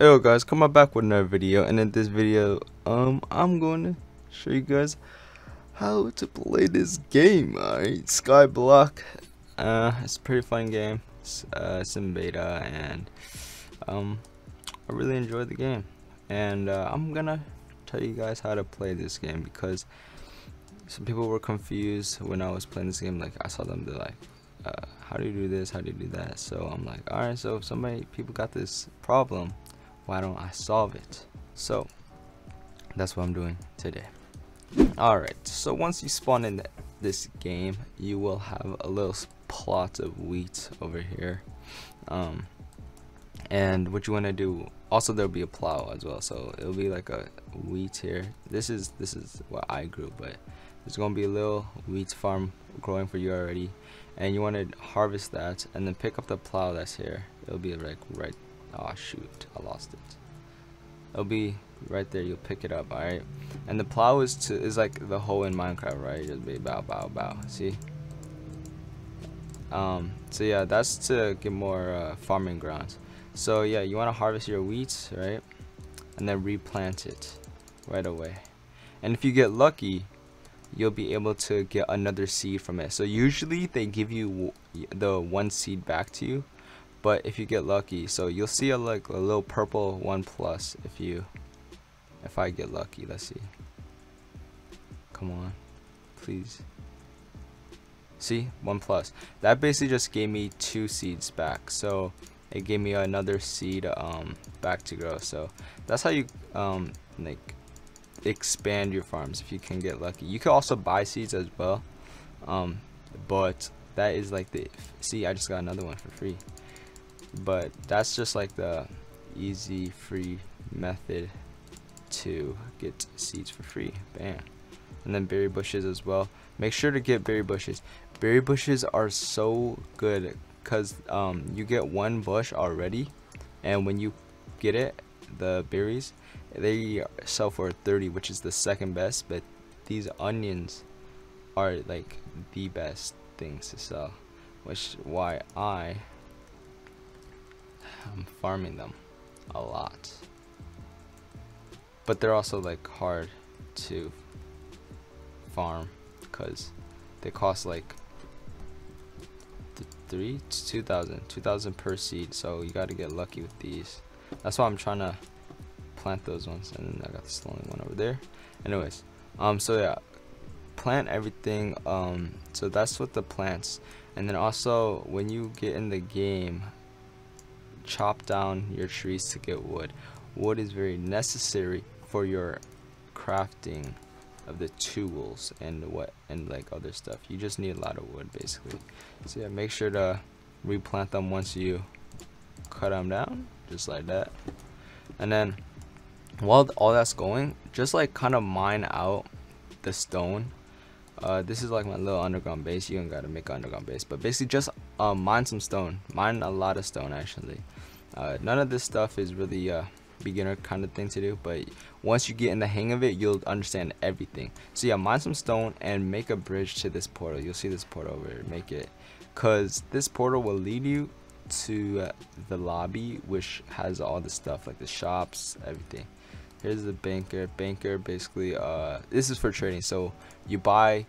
Hey guys, coming back with another video. And in this video um I'm going to show you guys how to play this game alright? Skyblock. Uh it's a pretty fun game. It's, uh, it's in beta and um I really enjoyed the game. And uh, I'm gonna tell you guys how to play this game because some people were confused when I was playing this game. Like I saw them they're like uh, how do you do this? How do you do that? So I'm like alright so if somebody people got this problem why don't I solve it? So that's what I'm doing today. Alright, so once you spawn in this game, you will have a little plot of wheat over here. Um, and what you want to do, also there'll be a plow as well, so it'll be like a wheat here. This is this is what I grew, but there's gonna be a little wheat farm growing for you already, and you want to harvest that, and then pick up the plow that's here. It'll be like right Oh shoot, I lost it. It'll be right there. You'll pick it up. All right. And the plow is to is like the hoe in Minecraft, right? Just be bow, bow, bow. See. Um. So yeah, that's to get more uh, farming grounds. So yeah, you want to harvest your wheat, right? And then replant it right away. And if you get lucky, you'll be able to get another seed from it. So usually they give you the one seed back to you but if you get lucky so you'll see a like a little purple one plus if you if I get lucky let's see. Come on please. See one plus that basically just gave me two seeds back. So it gave me another seed um back to grow. So that's how you um like expand your farms if you can get lucky. You can also buy seeds as well um but that is like the see I just got another one for free but that's just like the easy free method to get seeds for free. Bam. And then berry bushes as well. Make sure to get berry bushes. Berry bushes are so good because um, you get one bush already and when you get it the berries they sell for 30 which is the second best but these onions are like the best things to sell which why I I'm farming them a lot. But they're also like hard to farm because they cost like three to 2000 2000 per seed. So you got to get lucky with these. That's why i'm trying to plant those ones. And then i got this lonely one over there. Anyways um so yeah plant everything um so that's what the plants. And then also when you get in the game chop down your trees to get wood. Wood is very necessary for your crafting of the tools and what and like other stuff. You just need a lot of wood basically. So yeah, make sure to replant them once you cut them down, just like that. And then while all that's going, just like kind of mine out the stone uh, this is like my little underground base. You don't gotta make an underground base, but basically just uh, mine some stone. Mine a lot of stone actually. Uh, none of this stuff is really a beginner kind of thing to do, but once you get in the hang of it, you'll understand everything. So yeah, mine some stone and make a bridge to this portal. You'll see this portal over here. Make it, cause this portal will lead you to uh, the lobby, which has all the stuff like the shops, everything here's the banker banker basically uh this is for trading so you buy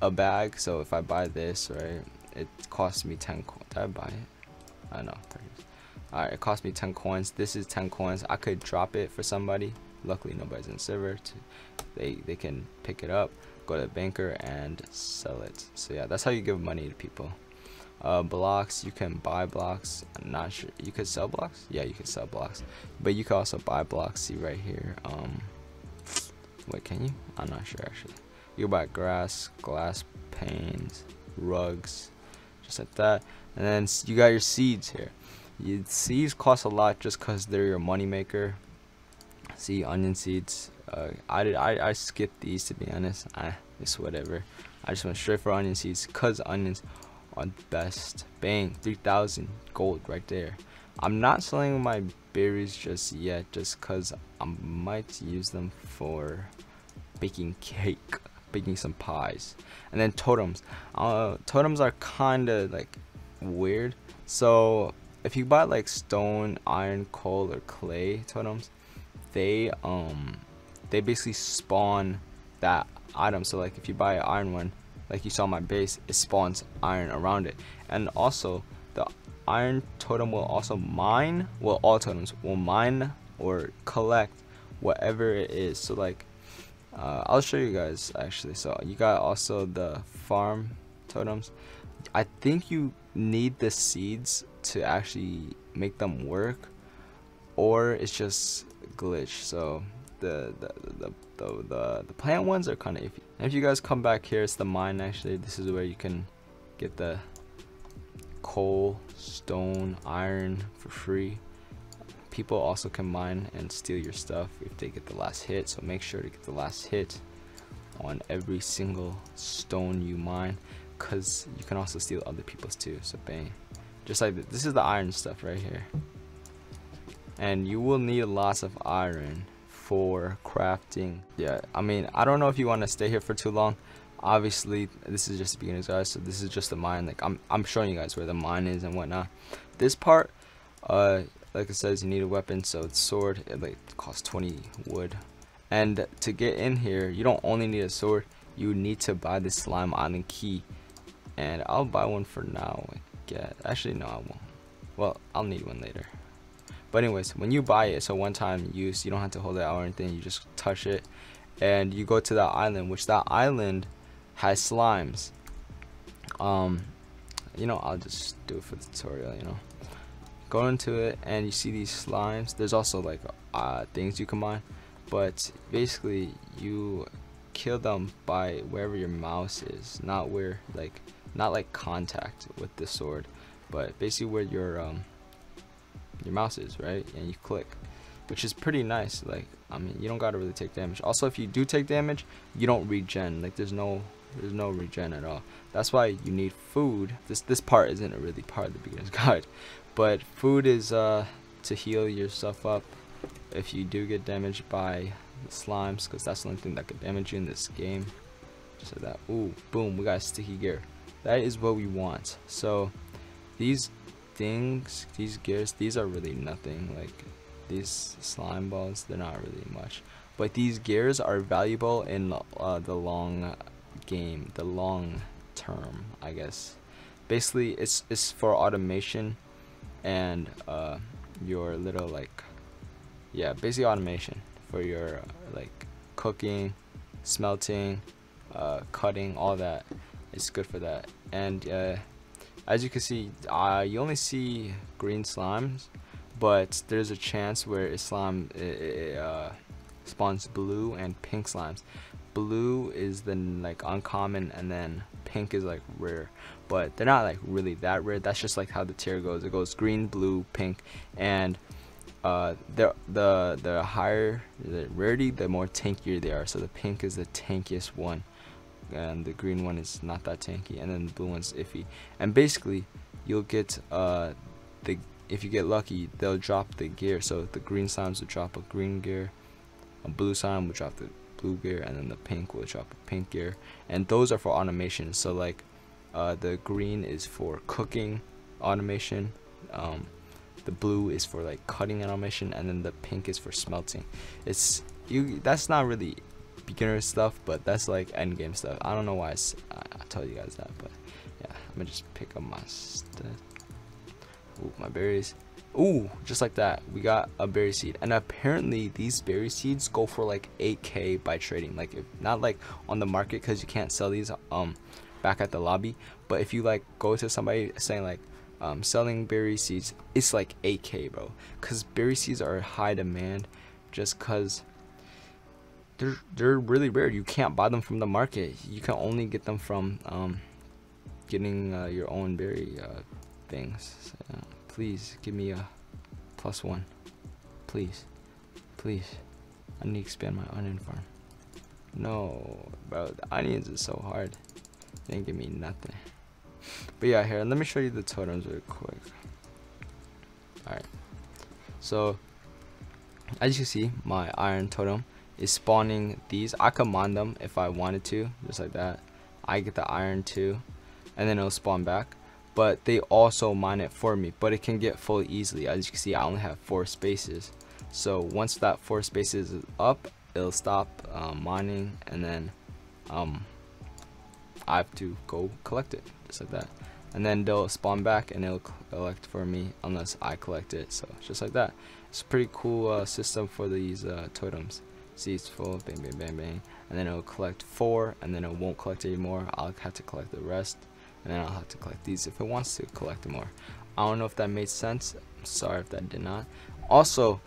a bag so if i buy this right it costs me 10 coins did i buy it? I know all right it cost me 10 coins. This is 10 coins. I could drop it for somebody. Luckily nobody's in to, they they can pick it up go to the banker and sell it. So yeah that's how you give money to people. Uh, blocks you can buy blocks. I'm not sure you could sell blocks? Yeah you can sell blocks. But you can also buy blocks see right here um wait can you? I'm not sure actually. You buy grass glass panes rugs just like that. And then you got your seeds here. Your seeds cost a lot just because they're your money maker see onion seeds uh, I did I, I skipped these to be honest. I it's whatever. I just went straight for onion seeds because onions on best. Bang 3000 gold right there. I'm not selling my berries just yet just because i might use them for baking cake baking some pies and then totems uh, totems are kind of like weird so if you buy like stone, iron, coal, or clay totems, they um they basically spawn that item. So like if you buy an iron one, like you saw my base, it spawns iron around it. And also the iron totem will also mine, well all totems will mine or collect whatever it is. So like uh, I'll show you guys actually. So you got also the farm totems. I think you need the seeds to actually make them work or it's just glitch. So the the the the, the, the plant ones are kind of iffy. And if you guys come back here, it's the mine actually. This is where you can get the coal, stone, iron for free. People also can mine and steal your stuff if they get the last hit. So make sure to get the last hit on every single stone you mine because you can also steal other people's too. So bang. Just like this. this is the iron stuff right here. And you will need lots of iron for crafting. Yeah, I mean, I don't know if you want to stay here for too long. Obviously, this is just beginners guys, so this is just the mine. Like I'm, I'm showing you guys where the mine is and whatnot. This part, uh, like it says, you need a weapon, so it's sword. It like costs 20 wood. And to get in here, you don't only need a sword. You need to buy the slime island key, and I'll buy one for now. I guess. Actually, no, I won't. Well, I'll need one later. But anyways, when you buy it, so one time use, you don't have to hold it out or anything. You just touch it, and you go to that island, which that island has slimes. Um, you know, I'll just do it for the tutorial. You know, go into it, and you see these slimes. There's also like uh, things you can mine, but basically you kill them by wherever your mouse is, not where like not like contact with the sword, but basically where your um your mouse is, right? And you click, which is pretty nice. Like, I mean, you don't gotta really take damage. Also, if you do take damage, you don't regen. Like, there's no there's no regen at all. That's why you need food. This this part isn't a really part of the beginner's guide, but food is uh to heal yourself up if you do get damaged by slimes, because that's the only thing that could damage you in this game. Like that. Ooh, boom, we got sticky gear. That is what we want. So these things, these gears, these are really nothing. Like these slime balls, they're not really much. But these gears are valuable in uh, the long game, the long term, I guess. Basically, it's it's for automation and uh, your little like, yeah, basic automation for your uh, like cooking, smelting, uh, cutting, all that. It's good for that. And uh, as you can see, uh, you only see green slimes, but there's a chance where a slime uh, spawns blue and pink slimes. Blue is then like uncommon, and then pink is like rare, but they're not like really that rare. That's just like how the tier goes. It goes green, blue, pink, and uh, the the the higher the rarity, the more tankier they are. So the pink is the tankiest one and the green one is not that tanky and then the blue one's iffy and basically you'll get uh the if you get lucky they'll drop the gear so the green slimes will drop a green gear a blue slime will drop the blue gear and then the pink will drop a pink gear and those are for automation so like uh, the green is for cooking automation um, the blue is for like cutting automation and then the pink is for smelting it's you that's not really beginner stuff, but that's like end game stuff. I don't know why I, I told you guys that, but yeah, I'm gonna just pick up my stuff. Ooh, my berries. Ooh, just like that, we got a berry seed, and apparently these berry seeds go for like 8k by trading. Like, if not like on the market because you can't sell these um back at the lobby, but if you like go to somebody saying like um, selling berry seeds, it's like 8k, bro. Cause berry seeds are high demand, just cause they're they're really rare. You can't buy them from the market. You can only get them from um, getting uh, your own berry uh, things. So, uh, please give me a plus one. Please, please. I need to expand my onion farm. No, bro, the onions is so hard. They didn't give me nothing. But yeah, here, let me show you the totems real quick. Alright. So, as you can see, my iron totem is spawning these. I could mine them if I wanted to, just like that. I get the iron too, and then it'll spawn back. But they also mine it for me but it can get full easily. As you can see I only have four spaces. So once that four spaces is up it'll stop um, mining and then um, I have to go collect it just like that. And then they'll spawn back and it'll collect for me unless I collect it so just like that. It's a pretty cool uh, system for these uh, totems. See it's full bang bang bang bang. And then it'll collect four and then it won't collect anymore. I'll have to collect the rest and then I'll have to collect these if it wants to collect more. I don't know if that made sense. I'm sorry if that did not. Also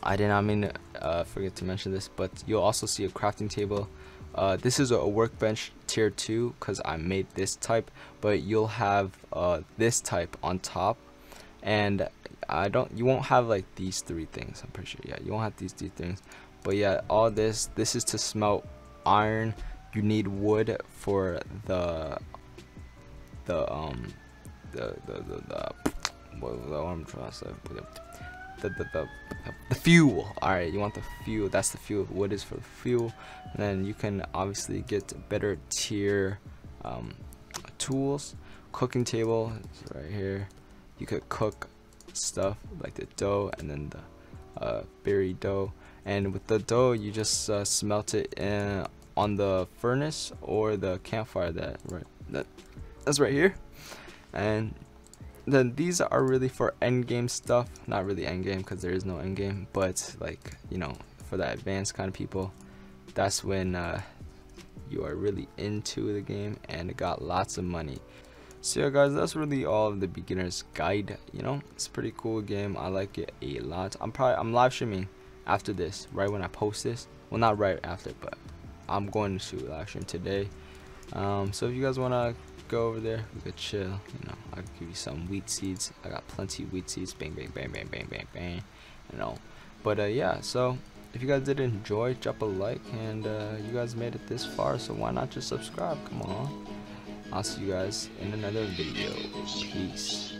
I did not mean to uh, forget to mention this but you'll also see a crafting table. Uh, this is a workbench tier 2 because I made this type but you'll have uh, this type on top. And I don't you won't have like these three things I'm pretty sure. Yeah you won't have these three things. But yeah all this this is to smelt iron. You need wood for the the um the the the, the what, what I'm trying to say? The, the, the, the fuel. All right you want the fuel. That's the fuel. Wood is for the fuel? And then you can obviously get better tier um, tools. Cooking table is right here. You could cook stuff like the dough and then the uh, berry dough. And with the dough you just uh, smelt it in on the furnace or the campfire that right that that's right here. And then these are really for end game stuff. Not really end game because there is no end game but like you know for the advanced kind of people that's when uh, you are really into the game and got lots of money. So yeah guys that's really all of the beginners guide you know? It's pretty cool game. I like it a lot. I'm probably i'm live streaming after this right when i post this. Well not right after but i'm going to shoot live stream today. Um, so if you guys want to go over there. We could chill you know. I could give you some wheat seeds. I got plenty of wheat seeds. Bang bang bang bang bang bang bang you know. But uh, yeah so if you guys did enjoy drop a like and uh, you guys made it this far so why not just subscribe? Come on. I'll see you guys in another video. Peace